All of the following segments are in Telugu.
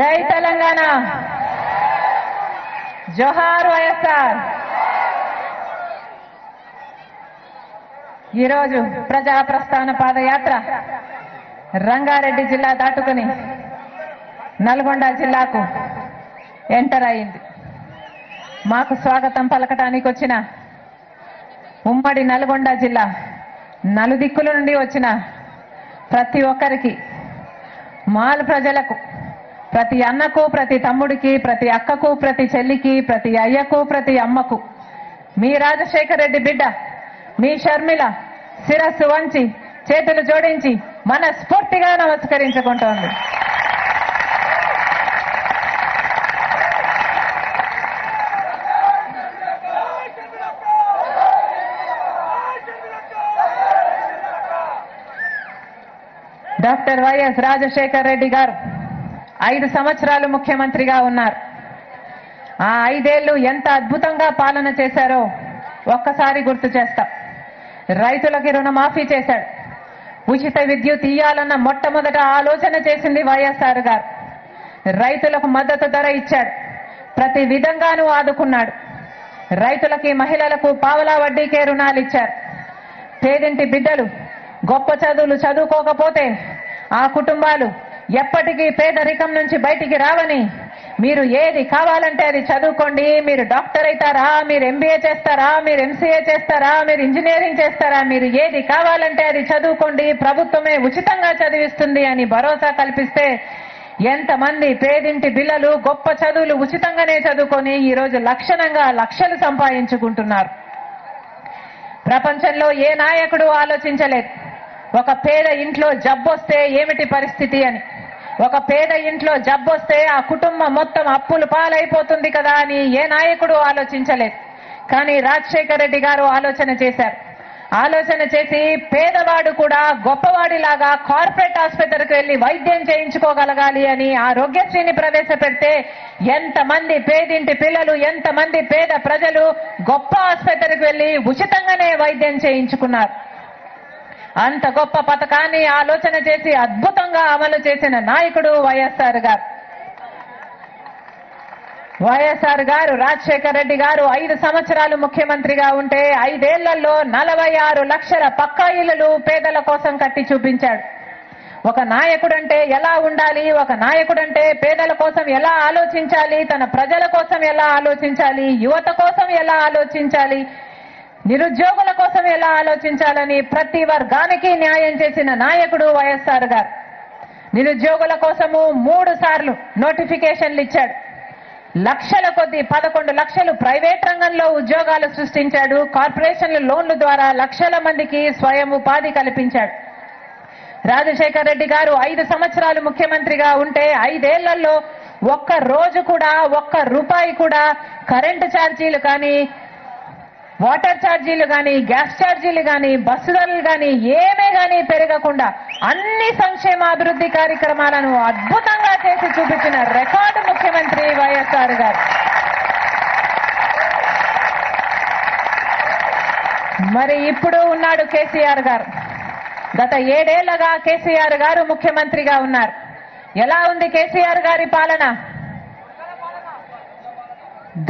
జై తెలంగాణ. జోహార్ వైఎస్ఆర్. ఈరోజు ప్రజా ప్రస్థాన పాదయాత్ర రంగారెడ్డి జిల్లా దాటుకుని నల్గొండ జిల్లాకు ఎంటర్ అయింది. మాకు స్వాగతం పలకటానికి వచ్చిన ఉమ్మడి నల్గొండ జిల్లా నలుదిక్కుల నుండి వచ్చిన ప్రతి ఒక్కరికి మాల ప్రజలకు ప్రతి అన్నకు ప్రతి తమ్ముడికి ప్రతి అక్కకు ప్రతి చెల్లికి ప్రతి అయ్యకు ప్రతి అమ్మకు. మీ రాజశేఖర రెడ్డి బిడ్డ మీ షర్మిల శిరస్సు వంచి చేతులు జోడించి మనస్ఫూర్తిగా నమస్కరించుకుంటోంది. డాక్టర్ వైఎస్ రాజశేఖర్ రెడ్డి గారు ఐదు సంవత్సరాలు ముఖ్యమంత్రిగా ఉన్నారు. ఆ ఐదేళ్ళు ఎంత అద్భుతంగా పాలన చేశారో ఒక్కసారి గుర్తు చేస్తాం. రైతులకి రుణమాఫీ చేశాడు. ఉచిత విద్యుత్ ఇయ్యాలన్న మొట్టమొదట ఆలోచన చేసింది వైఎస్ఆర్ గారు. రైతులకు మద్దతు ధర ఇచ్చాడు. ప్రతి విధంగానూ ఆదుకున్నాడు. రైతులకి మహిళలకు పావలా వడ్డీకే రుణాలు ఇచ్చారు. పేదింటి బిడ్డలు గొప్ప చదువులు చదువుకోకపోతే ఆ కుటుంబాలు ఎప్పటికీ పేదరికం నుంచి బయటికి రావని. మీరు ఏది కావాలంటే అది చదువుకోండి. మీరు డాక్టర్ అవుతారా? మీరు ఎంబీఏ చేస్తారా? మీరు ఎంసీఏ చేస్తారా? మీరు ఇంజనీరింగ్ చేస్తారా? మీరు ఏది కావాలంటే అది చదువుకోండి. ప్రభుత్వమే ఉచితంగా చదివిస్తుంది అని భరోసా కల్పిస్తే ఎంతమంది పేదింటి పిల్లలు గొప్ప చదువులు ఉచితంగానే చదువుకొని ఈరోజు లక్షణంగా లక్షలు సంపాదించుకుంటున్నారు. ప్రపంచంలో ఏ నాయకుడు ఆలోచించలేదు. ఒక పేద ఇంట్లో జబ్బొస్తే ఏమిటి పరిస్థితి అని. ఒక పేద ఇంట్లో జబ్బొస్తే ఆ కుటుంబం మొత్తం అప్పులు పాలైపోతుంది కదా అని ఏ నాయకుడు ఆలోచించలేదు. కానీ రాజశేఖర రెడ్డి గారు ఆలోచన చేశారు. ఆలోచన చేసి పేదవాడు కూడా గొప్పవాడిలాగా కార్పొరేట్ ఆసుపత్రికి వెళ్ళి వైద్యం చేయించుకోగలగాలి అని ఆరోగ్యశ్రీని ప్రవేశపెడితే ఎంతమంది పేదింటి పిల్లలు ఎంతమంది పేద ప్రజలు గొప్ప ఆసుపత్రికి వెళ్ళి ఉచితంగానే వైద్యం చేయించుకున్నారు. అంత గొప్ప పథకాన్ని ఆలోచన చేసి అద్భుతంగా అమలు చేసిన నాయకుడు వైఎస్ఆర్ గారు. వైఎస్ఆర్ గారు రాజశేఖర్ రెడ్డి గారు ఐదు సంవత్సరాలు ముఖ్యమంత్రిగా ఉంటే ఐదేళ్ళలో నలభై ఆరు లక్షల పక్కా ఇళ్ళు పేదల కోసం కట్టి చూపించాడు. ఒక నాయకుడంటే ఎలా ఉండాలి? ఒక నాయకుడంటే పేదల కోసం ఎలా ఆలోచించాలి? తన ప్రజల కోసం ఎలా ఆలోచించాలి? యువత కోసం ఎలా ఆలోచించాలి? నిరుద్యోగుల కోసం ఎలా ఆలోచించాలని ప్రతి వర్గానికి న్యాయం చేసిన నాయకుడు వైఎస్ఆర్ గారు. నిరుద్యోగుల కోసము మూడు సార్లు నోటిఫికేషన్లు ఇచ్చాడు. లక్షల కొద్ది పదకొండు లక్షలు ప్రైవేట్ రంగంలో ఉద్యోగాలు సృష్టించాడు. కార్పొరేషన్ల లోన్ల ద్వారా లక్షల మందికి స్వయం ఉపాధి కల్పించాడు. రాజశేఖర్ రెడ్డి గారు ఐదు సంవత్సరాలు ముఖ్యమంత్రిగా ఉంటే ఐదేళ్ళలో ఒక్క రోజు కూడా ఒక్క రూపాయి కూడా కరెంటు ఛార్జీలు కానీ వాటర్ ఛార్జీలు కానీ గ్యాస్ ఛార్జీలు కానీ బస్సు ధరలు కానీ ఏమే కానీ పెరగకుండా అన్ని సంక్షేమ అభివృద్ధి కార్యక్రమాలను అద్భుతంగా చేసి చూపించిన రికార్డు ముఖ్యమంత్రి వైఎస్ఆర్ గారు. మరి ఇప్పుడు ఉన్నాడు కేసీఆర్ గారు. గత ఏడేళ్ళగా కేసీఆర్ గారు ముఖ్యమంత్రిగా ఉన్నారు. ఎలా ఉంది కేసీఆర్ గారి పాలన?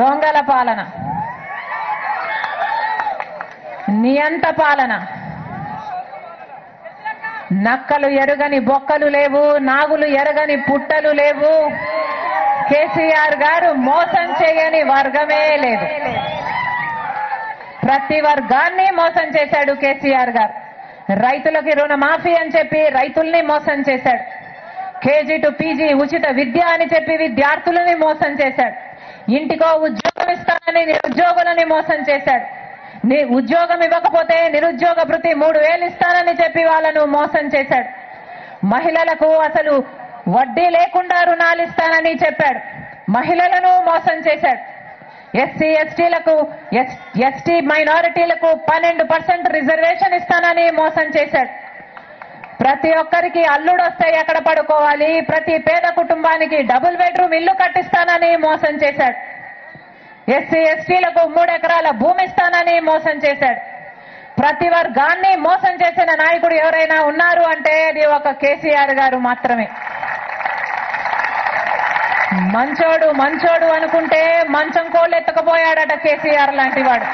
దొంగల పాలన. నియంత పాలన. నక్కలు ఎరగని బొక్కలు లేవు నాగులు ఎరగని పుట్టలు లేవు. కేసీఆర్ గారు మోసం చేయని వర్గమే లేదు. ప్రతి వర్గాన్ని మోసం చేశాడు కేసీఆర్ గారు. రైతులకి రుణమాఫీ అని చెప్పి రైతుల్ని మోసం చేశాడు. కేజీ టు పీజీ ఉచిత విద్య అని చెప్పి విద్యార్థులని మోసం చేశాడు. ఇంటికో ఉద్యోగం ఇస్తానని నిరుద్యోగులని మోసం చేశాడు. నీ ఉద్యోగం ఇవ్వకపోతే నిరుద్యోగ భృతి మూడు వేలు ఇస్తానని చెప్పి వాళ్ళను మోసం చేశాడు. మహిళలకు అసలు వడ్డీ లేకుండా రుణాలు ఇస్తానని చెప్పాడు. మహిళలను మోసం చేశాడు. ఎస్సీ ఎస్టీలకు ఎస్టీ మైనారిటీలకు పన్నెండు పర్సెంట్ రిజర్వేషన్ ఇస్తానని మోసం చేశాడు. ప్రతి ఒక్కరికి అల్లుడు వస్తే ఎక్కడ పడుకోవాలి? ప్రతి పేద కుటుంబానికి డబుల్ బెడ్రూమ్ ఇల్లు కట్టిస్తానని మోసం చేశాడు. ఎస్సీ ఎస్టీలకు మూడు ఎకరాల భూమి ఇస్తానని మోసం చేశాడు. ప్రతి వర్గాన్ని మోసం చేసిన నాయకుడు ఎవరైనా ఉన్నారు అంటే అది ఒక కేసీఆర్ గారు మాత్రమే. మంచోడు మంచోడు అనుకుంటే మంచం కోళ్ళు ఎత్తకపోయాడట కేసీఆర్ లాంటి వాడు.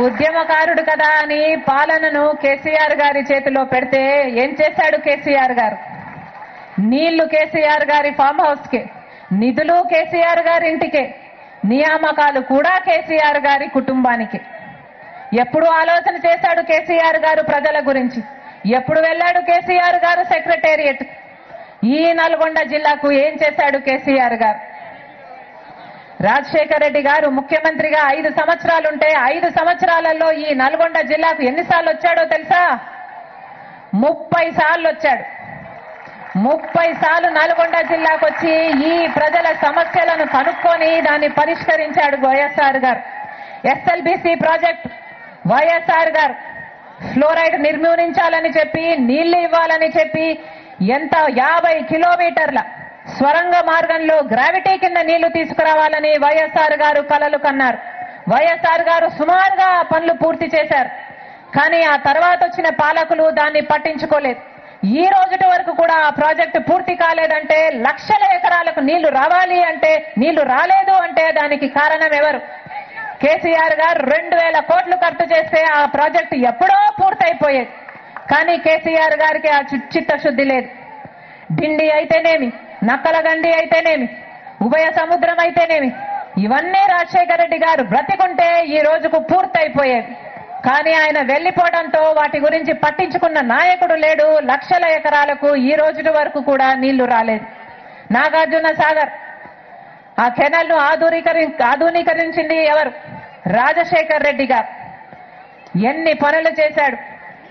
ఉద్యమకారుడు కదా అని పాలనను కేసీఆర్ గారి చేతిలో పెడితే ఏం చేశాడు కేసీఆర్ గారు? నీళ్ళు కేసీఆర్ గారి ఫామ్ హౌస్కి నిధులు కేసీఆర్ గారి ఇంటికే నియామకాలు కూడా కేసీఆర్ గారి కుటుంబానికి. ఎప్పుడు ఆలోచన చేశాడు కేసీఆర్ గారు ప్రజల గురించి? ఎప్పుడు వెళ్ళాడు కేసీఆర్ గారు సెక్రటేరియట్? ఈ నల్గొండ జిల్లాకు ఏం చేశాడు కేసీఆర్ గారు? రాజశేఖర రెడ్డి గారు ముఖ్యమంత్రిగా ఐదు సంవత్సరాలుంటే ఐదు సంవత్సరాలలో ఈ నల్గొండ జిల్లాకు ఎన్నిసార్లు వచ్చాడో తెలుసా? ముప్పై సార్లు వచ్చాడు ముప్పై సార్లు నల్గొండ జిల్లాకు వచ్చి ఈ ప్రజల సమస్యలను కనుక్కొని దాన్ని పరిష్కరించాడు వైఎస్ఆర్ గారు. ఎస్ఎల్బిసి ప్రాజెక్ట్ వైఎస్ఆర్ గారు ఫ్లోరైడ్ నిర్మూలించాలని చెప్పి నీళ్ళు ఇవ్వాలని చెప్పి ఎంత యాభై కిలోమీటర్ల స్వరంగ మార్గంలో గ్రావిటీ కింద నీళ్ళు తీసుకురావాలని వైఎస్ఆర్ గారు కలలు కన్నారు. వైఎస్ఆర్ గారు సుమారుగా పనులు పూర్తి చేశారు. కానీ ఆ తర్వాత వచ్చిన పాలకులు దాన్ని పట్టించుకోలేదు. ఈ రోజుటి వరకు కూడా ఆ ప్రాజెక్టు పూర్తి కాలేదంటే లక్షల ఎకరాలకు నీళ్ళు రావాలి అంటే నీళ్ళు రాలేదు అంటే దానికి కారణం ఎవరు? కేసీఆర్ గారు రెండు వేల కోట్లు ఖర్చు చేస్తే ఆ ప్రాజెక్టు ఎప్పుడో పూర్తయిపోయేది. కానీ కేసీఆర్ గారికి ఆ చిత్తశుద్ధి లేదు. డిండి అయితేనేమి నక్కలగండి అయితేనేమి ఉభయ సముద్రం అయితేనేమి ఇవన్నీ రాజశేఖర రెడ్డి గారు బ్రతికుంటే ఈ రోజుకు పూర్తయిపోయేది. కానీ ఆయన వెళ్ళిపోవడంతో వాటి గురించి పట్టించుకున్న నాయకుడు లేడు. లక్షల ఎకరాలకు ఈ రోజు వరకు కూడా నీళ్ళు రాలేదు. నాగార్జున సాగర్. ఆ కెనల్ను ఆధునీకరి ఆధునీకరించింది ఎవరు? రాజశేఖర్ రెడ్డి గారు. ఎన్ని పనులు చేశాడు.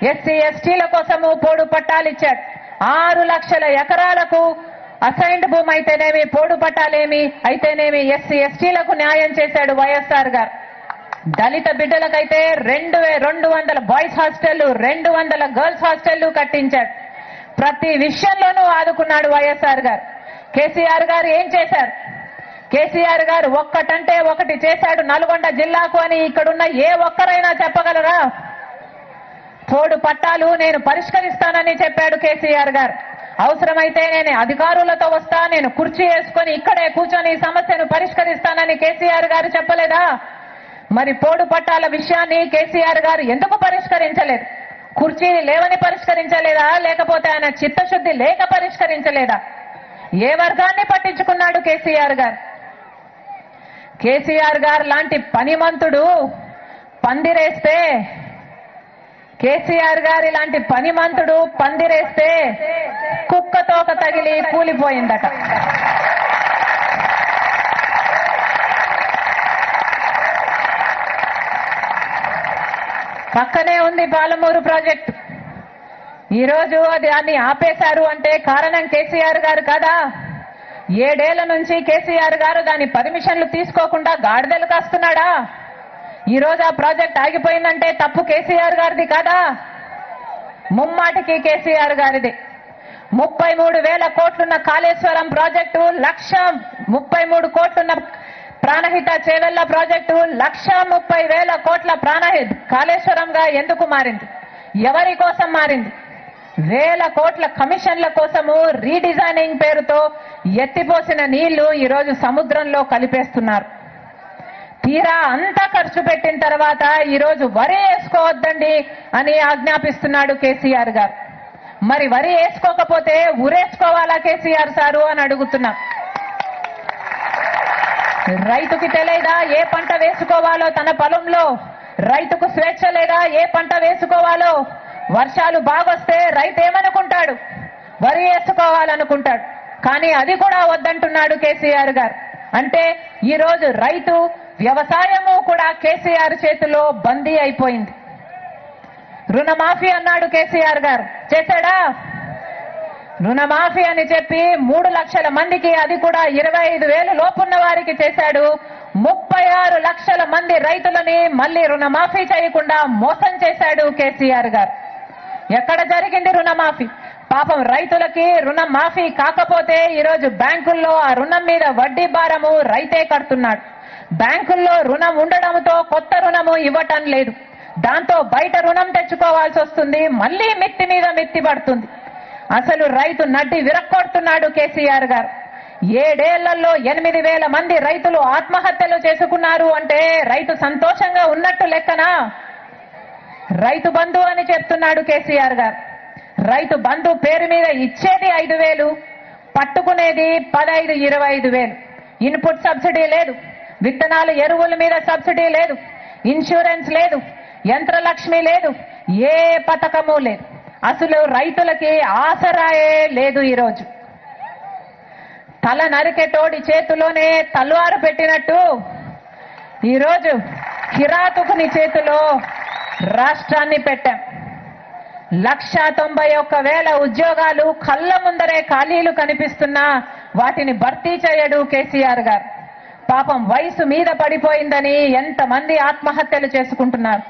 ఎస్సీ ఎస్టీల కోసము పోడు పట్టాలు ఇచ్చాడు. ఆరు లక్షల ఎకరాలకు అసైన్డ్ భూమి అయితేనేమి పోడు పట్టాలేమి అయితేనేమి ఎస్సీ ఎస్టీలకు న్యాయం చేశాడు వైఎస్ఆర్ గారు. దళిత బిడ్డలకైతే రెండు వే- రెండు వందల బాయ్స్ హాస్టళ్ళు రెండు వందల గర్ల్స్ హాస్టళ్ళు కట్టించాడు ప్రతి విషయంలోనూ ఆదుకున్నాడు వైఎస్ఆర్ గారు. కేసీఆర్ గారు ఏం చేశారు? కేసీఆర్ గారు ఒక్కటంటే ఒకటి చేశాడు నల్గొండ జిల్లాకు అని ఇక్కడున్న ఏ ఒక్కరైనా చెప్పగలరా? తోడు పట్టాలు నేను పరిష్కరిస్తానని చెప్పాడు కేసీఆర్ గారు. అవసరమైతే నేను అధికారులతో వస్తా నేను కుర్చీ వేసుకొని ఇక్కడే కూర్చొని సమస్యను పరిష్కరిస్తానని కేసీఆర్ గారు చెప్పలేదా? మరి పోడు పట్టాల విషయాన్ని కేసీఆర్ గారు ఎందుకు పరిష్కరించలేదు? కుర్చీని లేవని పరిష్కరించలేదా? లేకపోతే ఆయన చిత్తశుద్ధి లేక పరిష్కరించలేదా? ఏ వర్గాన్ని పట్టించుకున్నాడు కేసీఆర్ గారు? కేసీఆర్ గారు లాంటి పనిమంతుడు పందిరేస్తే కేసీఆర్ గారి లాంటి పనిమంతుడు పందిరేస్తే కుక్క తోక తగిలి కూలిపోయిందట పక్కనే ఉంది పాలమూరు ప్రాజెక్ట్. ఈరోజు అది దాన్ని ఆపేశారు అంటే కారణం కేసీఆర్ గారు కదా. ఏడేళ్ళ నుంచి కేసీఆర్ గారు దాని పర్మిషన్లు తీసుకోకుండా గాడిదలు కాస్తున్నాడా? ఈ రోజు ఆ ప్రాజెక్ట్ ఆగిపోయిందంటే తప్పు కేసీఆర్ గారిది కాదా? ముమ్మాటికి కేసీఆర్ గారిది. ముప్పై మూడు వేల కోట్లున్న కాళేశ్వరం ప్రాజెక్టు లక్ష ముప్పై మూడు కోట్లున్న ప్రాణహిత చేవెళ్ళ ప్రాజెక్టు లక్ష ముప్పై వేల కోట్ల ప్రాణహిత. కాళేశ్వరంగా ఎందుకు మారింది? ఎవరి కోసం మారింది? వేల కోట్ల కమిషన్ల కోసము రీడిజైనింగ్ పేరుతో ఎత్తిపోసిన నీళ్ళు ఈరోజు సముద్రంలో కలిపేస్తున్నారు. తీరా అంతా ఖర్చు పెట్టిన తర్వాత ఈరోజు వరి వేసుకోవద్దండి అని ఆజ్ఞాపిస్తున్నాడు కేసీఆర్ గారు. మరి వరి వేసుకోకపోతే ఉరేసుకోవాలా కేసీఆర్ సారు అని అడుగుతున్నా. రైతుకి తెలియదా ఏ పంట వేసుకోవాలో తన పొలంలో? రైతుకు స్వేచ్ఛ లేదా ఏ పంట వేసుకోవాలో? వర్షాలు బాగొస్తే రైతు ఏమనుకుంటాడు? వరి వేసుకోవాలనుకుంటాడు. కానీ అది కూడా వద్దంటున్నాడు కేసీఆర్ గారు. అంటే ఈ రోజు రైతు వ్యవసాయము కూడా కేసీఆర్ చేతిలో బందీ అయిపోయింది. రుణమాఫీ అన్నాడు కేసీఆర్ గారు. చేశాడా? రుణమాఫీ అని చెప్పి మూడు లక్షల మందికి అది కూడా ఇరవై ఐదు వేలు లోపున్న వారికి చేశాడు. ముప్పై ఆరు లక్షల మంది రైతులని మళ్ళీ రుణమాఫీ చేయకుండా మోసం చేశాడు కేసీఆర్ గారు. ఎక్కడ జరిగింది రుణమాఫీ? పాపం రైతులకి రుణం మాఫీ కాకపోతే ఈరోజు బ్యాంకుల్లో ఆ రుణం మీద వడ్డీ భారము రైతే కడుతున్నాడు. బ్యాంకుల్లో రుణం ఉండడంతో కొత్త రుణము ఇవ్వటం లేదు. దాంతో బయట రుణం తెచ్చుకోవాల్సి వస్తుంది మళ్ళీ మిత్తి మీద మిత్తి పడుతుంది. అసలు రైతు నడ్డి విరక్కొడుతున్నాడు కేసీఆర్ గారు. ఏడేళ్ళలో ఎనిమిది వేల మంది రైతులు ఆత్మహత్యలు చేసుకున్నారు అంటే రైతు సంతోషంగా ఉన్నట్టు లెక్కనా? రైతు బంధు అని చెప్తున్నాడు కేసీఆర్ గారు. రైతు బంధు పేరు మీద ఇచ్చేది ఐదు వేలు పట్టుకునేది పదహైదు ఇరవై ఐదు వేలు. ఇన్పుట్ సబ్సిడీ లేదు విత్తనాలు ఎరువుల మీద సబ్సిడీ లేదు ఇన్సూరెన్స్ లేదు యంత్రలక్ష్మి లేదు ఏ పథకము లేదు. అసలు రైతులకి ఆసరాయే లేదు ఈరోజు. తల నరికెటోడి చేతిలోనే తల్వారు పెట్టినట్టు ఈరోజు కిరాతుకుని చేతిలో రాష్ట్రాన్ని పెట్టాం. లక్ష తొంభై ఒక్క వేల ఉద్యోగాలు కళ్ళ ముందరే ఖాళీలు కనిపిస్తున్నా వాటిని భర్తీ చేయడు కేసీఆర్ గారు. పాపం వయసు మీద పడిపోయిందని ఎంతమంది ఆత్మహత్యలు చేసుకుంటున్నారు.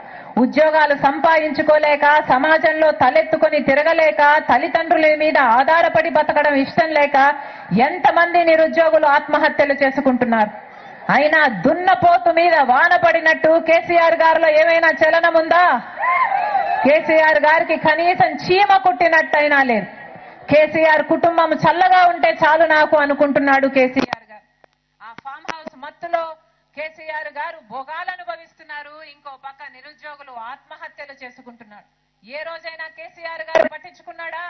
ఉద్యోగాలు సంపాదించుకోలేక సమాజంలో తలెత్తుకొని తిరగలేక తల్లిదండ్రుల మీద ఆధారపడి బతకడం ఇష్టం లేక ఎంతమంది నిరుద్యోగులు ఆత్మహత్యలు చేసుకుంటున్నారు? అయినా దున్నపోతు మీద వాన పడినట్టు కేసీఆర్ గారిలో ఏమైనా చలనం ఉందా? కేసీఆర్ గారికి కనీసం చీమ కుట్టినట్టయినా లేదు. కేసీఆర్ కుటుంబం చల్లగా ఉంటే చాలు నాకు అనుకుంటున్నాడు కేసీఆర్ గారు ఆ ఫామ్ హౌస్ మత్తులో కేసీఆర్ గారు భోగాలు అనుభవిస్తున్నారు ఇంకో పక్క నిరుద్యోగులు ఆత్మహత్యలు చేసుకుంటున్నారు. ఏ రోజైనా కేసీఆర్ గారు పట్టించుకున్నాడా?